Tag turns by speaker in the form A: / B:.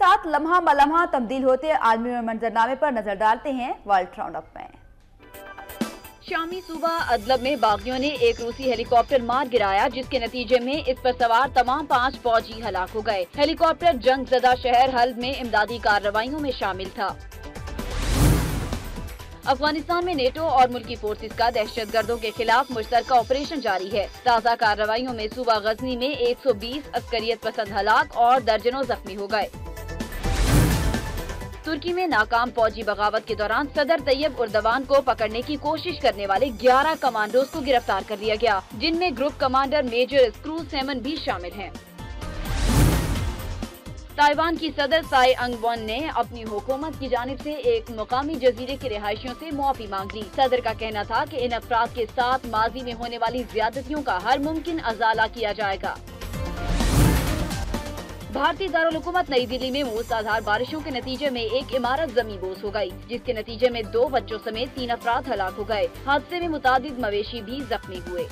A: ساتھ لمحہ بلمحہ تبدیل ہوتے عالمی منظرنامے پر نظر ڈالتے ہیں ورلڈ راؤنڈ اپ میں۔
B: شامی صوبہ ادلب میں باغیوں نے ایک روسی ہیلی کاپٹر مار گرایا، جس کے نتیجے میں اس پر سوار تمام پانچ فوجی ہلاک ہو گئے۔ ہیلی کاپٹر جنگ زدہ شہر حلب میں امدادی کارروائیوں میں شامل تھا۔ افغانستان میں نیٹو اور ملکی فورسز کا دہشت گردوں کے خلاف مشترکہ آپریشن جاری ہے۔ تازہ کارروائیوں میں صوبہ غزنی میں ایک سو بیس عسکریت پسند ہلاک اور درجنوں زخمی ہو گئے۔ ترکی میں ناکام فوجی بغاوت کے دوران صدر طیب اردوان کو پکڑنے کی کوشش کرنے والے گیارہ کمانڈوز کو گرفتار کر لیا گیا، جن میں گروپ کمانڈر میجر اسکرو سیمن بھی شامل ہیں۔ تائیوان کی صدر سائی انگ ون نے اپنی حکومت کی جانب سے ایک مقامی جزیرے کے رہائشیوں سے معافی مانگ لی۔ صدر کا کہنا تھا کہ ان افراد کے ساتھ ماضی میں ہونے والی زیادتیوں کا ہر ممکن ازالہ کیا جائے گا۔ بھارتی دارالحکومت نئی دلی میں موسادھار بارشوں کے نتیجے میں ایک عمارت زمین بوس ہو گئی، جس کے نتیجے میں دو بچوں سمیت تین افراد ہلاک ہو گئے۔ حادثے میں متعدد مویشی بھی زخمی ہوئے۔